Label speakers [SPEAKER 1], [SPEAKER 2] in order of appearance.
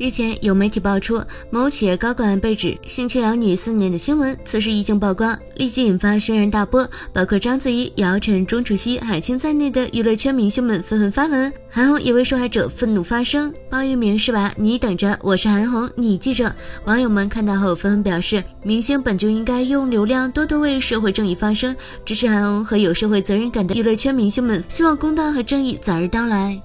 [SPEAKER 1] 日前有媒体爆出某企业高管被指性侵养女四年的新闻，此事一经曝光，立即引发轩然大波，包括章子怡、姚晨、钟楚曦、海清在内的娱乐圈明星们纷纷发文，韩红也为受害者愤怒发声。包玉明是吧？你等着，我是韩红，你记着。网友们看到后纷纷表示，明星本就应该用流量多多为社会正义发声，支持韩红和有社会责任感的娱乐圈明星们，希望公道和正义早日到来。